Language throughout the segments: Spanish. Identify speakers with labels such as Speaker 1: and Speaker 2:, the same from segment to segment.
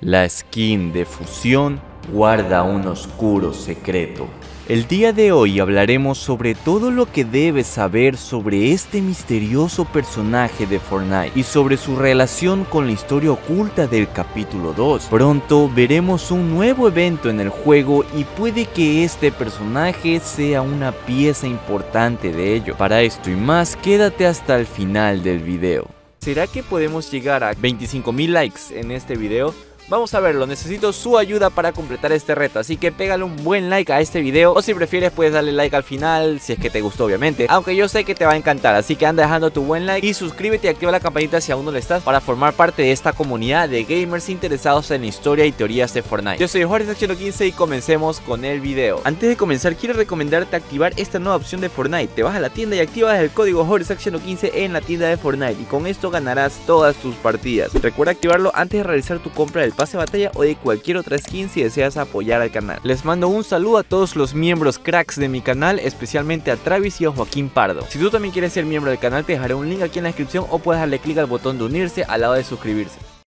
Speaker 1: La skin de fusión guarda un oscuro secreto. El día de hoy hablaremos sobre todo lo que debes saber sobre este misterioso personaje de Fortnite y sobre su relación con la historia oculta del capítulo 2. Pronto veremos un nuevo evento en el juego y puede que este personaje sea una pieza importante de ello. Para esto y más, quédate hasta el final del video. ¿Será que podemos llegar a 25.000 likes en este video? Vamos a verlo, necesito su ayuda para completar este reto, así que pégale un buen like a este video o si prefieres puedes darle like al final si es que te gustó obviamente, aunque yo sé que te va a encantar, así que anda dejando tu buen like y suscríbete y activa la campanita si aún no lo estás para formar parte de esta comunidad de gamers interesados en historia y teorías de Fortnite. Yo soy Jorge 15 y comencemos con el video. Antes de comenzar quiero recomendarte activar esta nueva opción de Fortnite, te vas a la tienda y activas el código Jorge 15 en la tienda de Fortnite y con esto ganarás todas tus partidas. Recuerda activarlo antes de realizar tu compra del pase batalla o de cualquier otra skin si deseas apoyar al canal. Les mando un saludo a todos los miembros cracks de mi canal, especialmente a Travis y a Joaquín Pardo. Si tú también quieres ser miembro del canal te dejaré un link aquí en la descripción o puedes darle clic al botón de unirse al lado de suscribirse.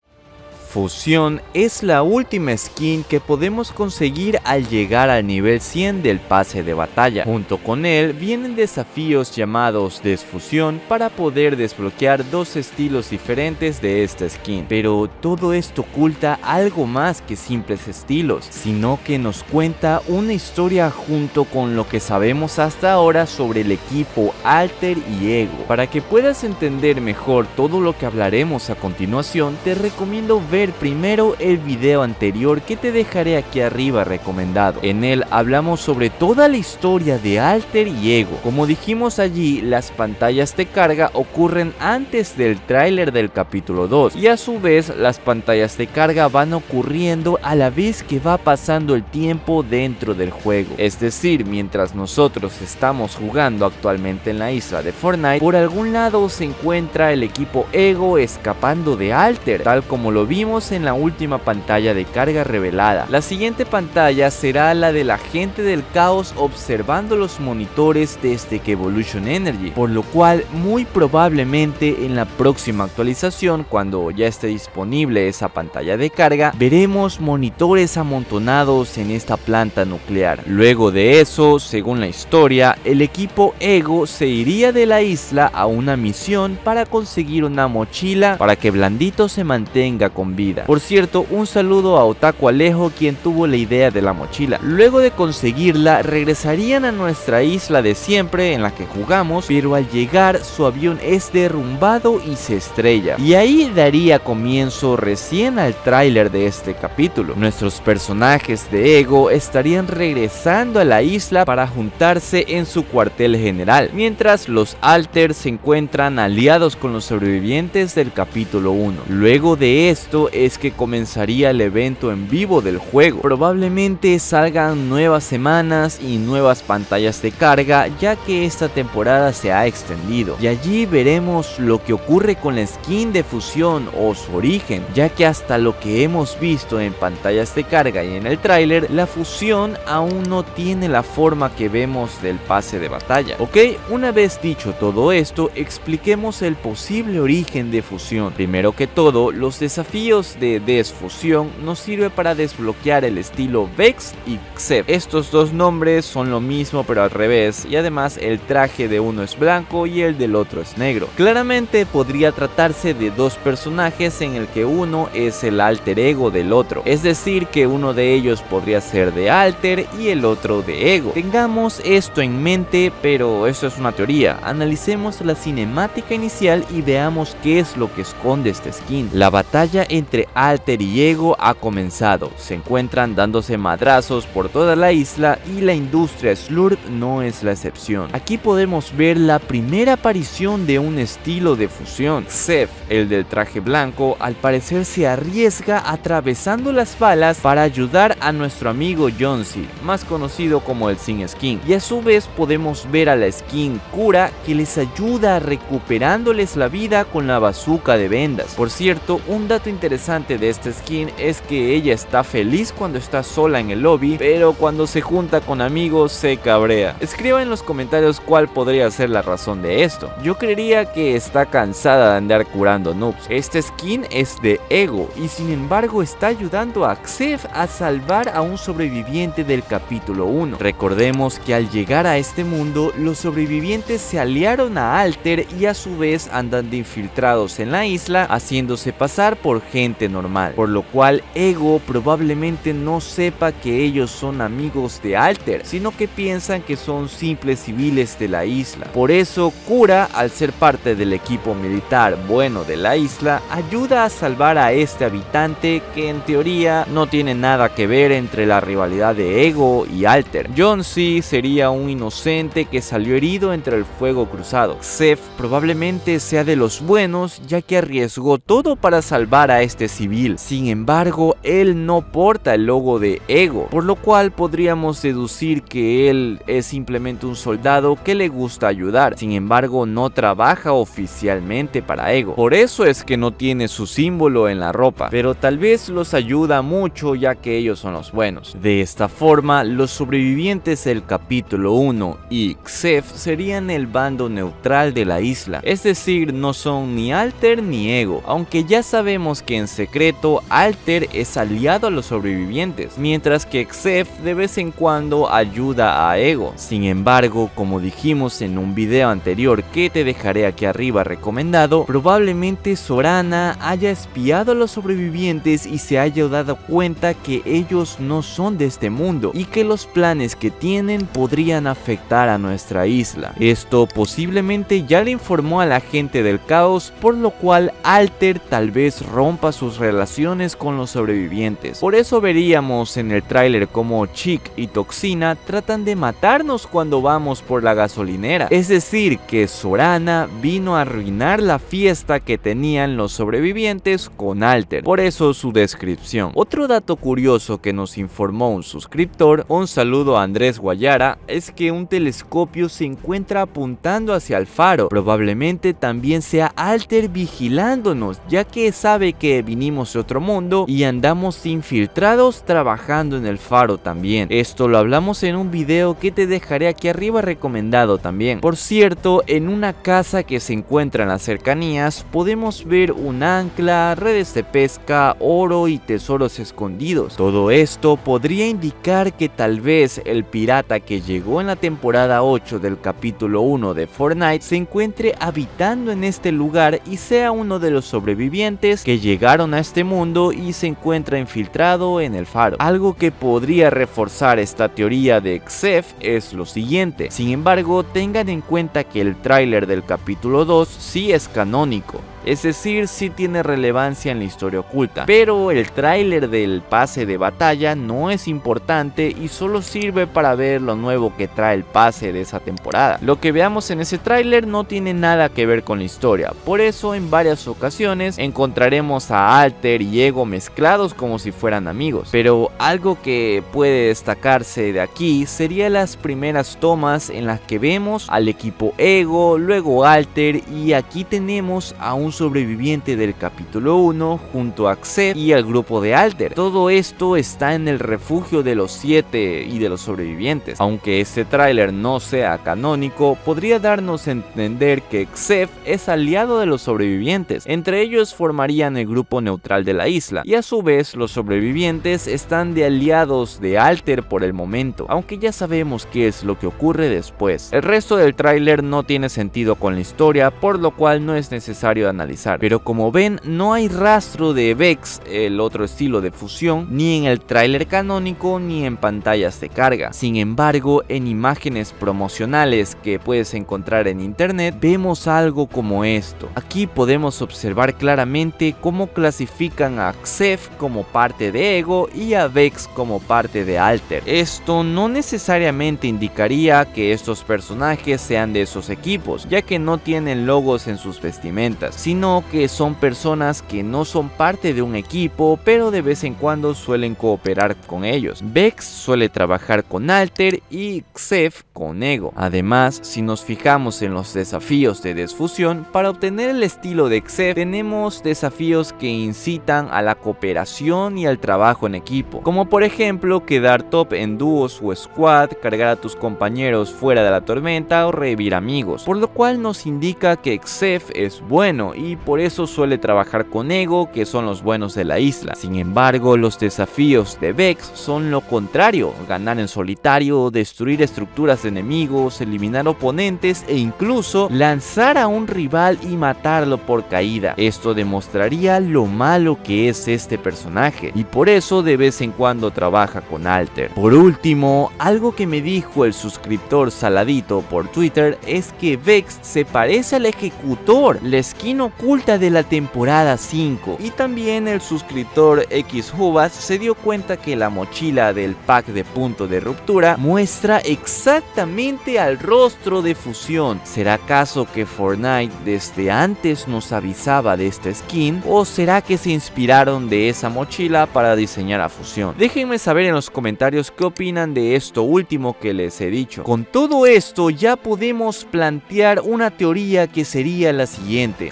Speaker 1: Fusión es la última skin que podemos conseguir al llegar al nivel 100 del pase de batalla. Junto con él vienen desafíos llamados desfusión para poder desbloquear dos estilos diferentes de esta skin. Pero todo esto oculta algo más que simples estilos, sino que nos cuenta una historia junto con lo que sabemos hasta ahora sobre el equipo Alter y Ego. Para que puedas entender mejor todo lo que hablaremos a continuación, te recomiendo ver primero el video anterior que te dejaré aquí arriba recomendado. En él hablamos sobre toda la historia de Alter y Ego. Como dijimos allí, las pantallas de carga ocurren antes del tráiler del capítulo 2 y a su vez las pantallas de carga van ocurriendo a la vez que va pasando el tiempo dentro del juego. Es decir, mientras nosotros estamos jugando actualmente en la isla de Fortnite, por algún lado se encuentra el equipo Ego escapando de Alter, tal como lo vimos en la última pantalla de carga revelada. La siguiente pantalla será la del agente del caos observando los monitores desde que Evolution Energy, por lo cual muy probablemente en la próxima actualización, cuando ya esté disponible esa pantalla de carga, veremos monitores amontonados en esta planta nuclear. Luego de eso, según la historia, el equipo Ego se iría de la isla a una misión para conseguir una mochila para que Blandito se mantenga con vida por cierto, un saludo a Otaku Alejo quien tuvo la idea de la mochila. Luego de conseguirla, regresarían a nuestra isla de siempre en la que jugamos, pero al llegar su avión es derrumbado y se estrella. Y ahí daría comienzo recién al tráiler de este capítulo. Nuestros personajes de Ego estarían regresando a la isla para juntarse en su cuartel general, mientras los Alters se encuentran aliados con los sobrevivientes del capítulo 1. Luego de esto, es que comenzaría el evento en vivo del juego. Probablemente salgan nuevas semanas y nuevas pantallas de carga ya que esta temporada se ha extendido. Y allí veremos lo que ocurre con la skin de fusión o su origen, ya que hasta lo que hemos visto en pantallas de carga y en el tráiler, la fusión aún no tiene la forma que vemos del pase de batalla. Ok, una vez dicho todo esto, expliquemos el posible origen de fusión. Primero que todo, los desafíos de desfusión nos sirve para desbloquear el estilo Vex y Xep. Estos dos nombres son lo mismo pero al revés y además el traje de uno es blanco y el del otro es negro. Claramente podría tratarse de dos personajes en el que uno es el alter ego del otro, es decir que uno de ellos podría ser de alter y el otro de ego. Tengamos esto en mente pero eso es una teoría, analicemos la cinemática inicial y veamos qué es lo que esconde este skin. La batalla entre entre Alter y Ego ha comenzado. Se encuentran dándose madrazos por toda la isla y la industria Slurp no es la excepción. Aquí podemos ver la primera aparición de un estilo de fusión. Seth, el del traje blanco, al parecer se arriesga atravesando las balas para ayudar a nuestro amigo Johnsy, más conocido como el Sin Skin. Y a su vez podemos ver a la skin Cura que les ayuda recuperándoles la vida con la bazooka de vendas. Por cierto, un dato interesante interesante de esta skin es que ella está feliz cuando está sola en el lobby, pero cuando se junta con amigos se cabrea. Escriba en los comentarios cuál podría ser la razón de esto. Yo creería que está cansada de andar curando noobs. Esta skin es de ego y sin embargo está ayudando a Xef a salvar a un sobreviviente del capítulo 1. Recordemos que al llegar a este mundo, los sobrevivientes se aliaron a Alter y a su vez andan de infiltrados en la isla haciéndose pasar por gente normal, por lo cual Ego probablemente no sepa que ellos son amigos de Alter, sino que piensan que son simples civiles de la isla. Por eso Kura, al ser parte del equipo militar bueno de la isla, ayuda a salvar a este habitante que en teoría no tiene nada que ver entre la rivalidad de Ego y Alter. John C sería un inocente que salió herido entre el fuego cruzado. Seth probablemente sea de los buenos ya que arriesgó todo para salvar a este civil. Sin embargo, él no porta el logo de Ego, por lo cual podríamos deducir que él es simplemente un soldado que le gusta ayudar. Sin embargo, no trabaja oficialmente para Ego. Por eso es que no tiene su símbolo en la ropa, pero tal vez los ayuda mucho ya que ellos son los buenos. De esta forma, los sobrevivientes del capítulo 1 y Xef serían el bando neutral de la isla, es decir, no son ni Alter ni Ego, aunque ya sabemos que secreto Alter es aliado a los sobrevivientes, mientras que Xef de vez en cuando ayuda a Ego. Sin embargo, como dijimos en un video anterior que te dejaré aquí arriba recomendado, probablemente Sorana haya espiado a los sobrevivientes y se haya dado cuenta que ellos no son de este mundo y que los planes que tienen podrían afectar a nuestra isla. Esto posiblemente ya le informó a la gente del caos, por lo cual Alter tal vez rompa sus relaciones con los sobrevivientes. Por eso veríamos en el tráiler como Chick y Toxina tratan de matarnos cuando vamos por la gasolinera. Es decir, que Sorana vino a arruinar la fiesta que tenían los sobrevivientes con Alter. Por eso su descripción. Otro dato curioso que nos informó un suscriptor, un saludo a Andrés Guayara, es que un telescopio se encuentra apuntando hacia el faro. Probablemente también sea Alter vigilándonos, ya que sabe que vinimos de otro mundo y andamos infiltrados trabajando en el faro también. Esto lo hablamos en un video que te dejaré aquí arriba recomendado también. Por cierto, en una casa que se encuentra en las cercanías podemos ver un ancla, redes de pesca, oro y tesoros escondidos. Todo esto podría indicar que tal vez el pirata que llegó en la temporada 8 del capítulo 1 de Fortnite se encuentre habitando en este lugar y sea uno de los sobrevivientes que llegaron a este mundo y se encuentra infiltrado en el faro. Algo que podría reforzar esta teoría de Xef es lo siguiente. Sin embargo, tengan en cuenta que el tráiler del capítulo 2 sí es canónico es decir, sí tiene relevancia en la historia oculta, pero el tráiler del pase de batalla no es importante y solo sirve para ver lo nuevo que trae el pase de esa temporada. Lo que veamos en ese tráiler no tiene nada que ver con la historia, por eso en varias ocasiones encontraremos a Alter y Ego mezclados como si fueran amigos, pero algo que puede destacarse de aquí sería las primeras tomas en las que vemos al equipo Ego, luego Alter y aquí tenemos a un sobreviviente del capítulo 1 junto a Xep y al grupo de Alter. Todo esto está en el refugio de los 7 y de los sobrevivientes. Aunque este tráiler no sea canónico, podría darnos a entender que Xep es aliado de los sobrevivientes. Entre ellos formarían el grupo neutral de la isla y a su vez los sobrevivientes están de aliados de Alter por el momento, aunque ya sabemos qué es lo que ocurre después. El resto del tráiler no tiene sentido con la historia, por lo cual no es necesario analizar pero como ven, no hay rastro de Vex, el otro estilo de fusión, ni en el tráiler canónico ni en pantallas de carga. Sin embargo, en imágenes promocionales que puedes encontrar en internet, vemos algo como esto. Aquí podemos observar claramente cómo clasifican a Xef como parte de Ego y a Vex como parte de Alter. Esto no necesariamente indicaría que estos personajes sean de esos equipos, ya que no tienen logos en sus vestimentas sino que son personas que no son parte de un equipo, pero de vez en cuando suelen cooperar con ellos. Vex suele trabajar con Alter y Xef con Ego. Además, si nos fijamos en los desafíos de desfusión, para obtener el estilo de Xef tenemos desafíos que incitan a la cooperación y al trabajo en equipo, como por ejemplo quedar top en dúos o squad, cargar a tus compañeros fuera de la tormenta o revivir amigos, por lo cual nos indica que Xef es bueno y por eso suele trabajar con Ego, que son los buenos de la isla. Sin embargo, los desafíos de Vex son lo contrario, ganar en solitario, destruir estructuras de enemigos, eliminar oponentes e incluso lanzar a un rival y matarlo por caída. Esto demostraría lo malo que es este personaje y por eso de vez en cuando trabaja con Alter. Por último, algo que me dijo el suscriptor Saladito por Twitter es que Vex se parece al ejecutor, la skin oculta de la temporada 5 y también el suscriptor X se dio cuenta que la mochila del pack de punto de ruptura muestra exactamente al rostro de fusión. ¿Será acaso que Fortnite desde antes nos avisaba de esta skin o será que se inspiraron de esa mochila para diseñar a fusión? Déjenme saber en los comentarios qué opinan de esto último que les he dicho. Con todo esto ya podemos plantear una teoría que sería la siguiente.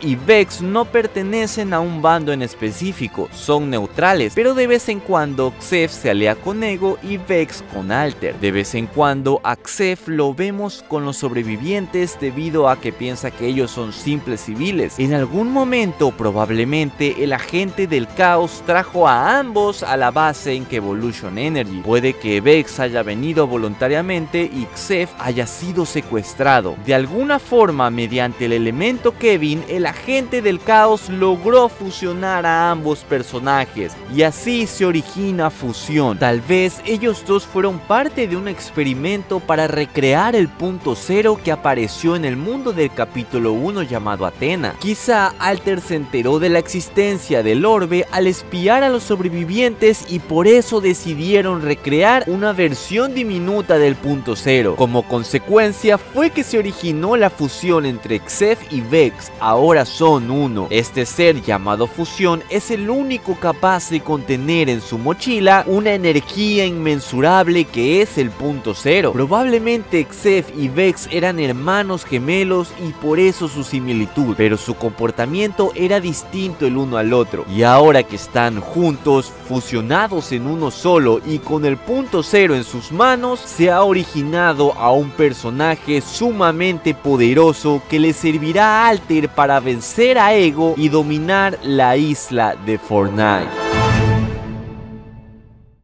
Speaker 1: Y Vex no pertenecen a un bando en específico, son neutrales, pero de vez en cuando Xef se alía con Ego y Vex con Alter. De vez en cuando a Xef lo vemos con los sobrevivientes debido a que piensa que ellos son simples civiles. En algún momento probablemente el agente del caos trajo a ambos a la base en que Evolution Energy. Puede que Vex haya venido voluntariamente y Xef haya sido secuestrado. De alguna forma mediante el elemento Kevin el agente del caos logró fusionar a ambos personajes y así se origina fusión. Tal vez ellos dos fueron parte de un experimento para recrear el punto cero que apareció en el mundo del capítulo 1 llamado Atena. Quizá Alter se enteró de la existencia del orbe al espiar a los sobrevivientes y por eso decidieron recrear una versión diminuta del punto cero. Como consecuencia fue que se originó la fusión entre Xef y Vex, ahora son uno. Este ser llamado fusión es el único capaz de contener en su mochila una energía inmensurable que es el punto cero. Probablemente Xef y Vex eran hermanos gemelos y por eso su similitud, pero su comportamiento era distinto el uno al otro. Y ahora que están juntos, fusionados en uno solo y con el punto cero en sus manos, se ha originado a un personaje sumamente poderoso que le servirá a Alter para vencer a Ego y dominar la isla de Fortnite.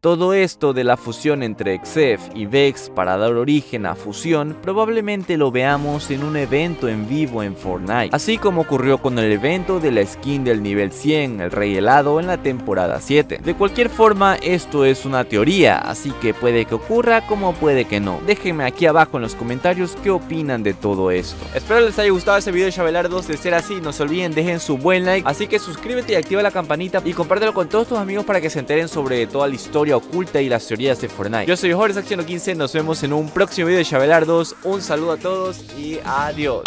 Speaker 1: Todo esto de la fusión entre Xef y Vex para dar origen a Fusión probablemente lo veamos en un evento en vivo en Fortnite, así como ocurrió con el evento de la skin del nivel 100, el Rey Helado en la temporada 7. De cualquier forma, esto es una teoría, así que puede que ocurra como puede que no. Déjenme aquí abajo en los comentarios qué opinan de todo esto. Espero les haya gustado este video de Chabelardos, de ser así, no se olviden, dejen su buen like, así que suscríbete y activa la campanita y compártelo con todos tus amigos para que se enteren sobre toda la oculta y las teorías de Fortnite. Yo soy Jorge Acción 15, nos vemos en un próximo video de Chabelar 2. Un saludo a todos y adiós.